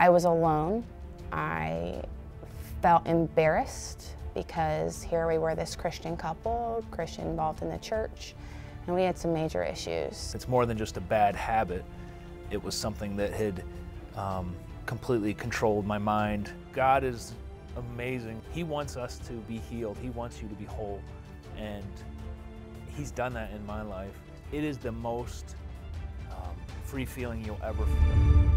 I was alone. I felt embarrassed because here we were, this Christian couple, Christian involved in the church, and we had some major issues. It's more than just a bad habit. It was something that had um, completely controlled my mind. God is amazing. He wants us to be healed. He wants you to be whole. And He's done that in my life. It is the most um, free feeling you'll ever feel.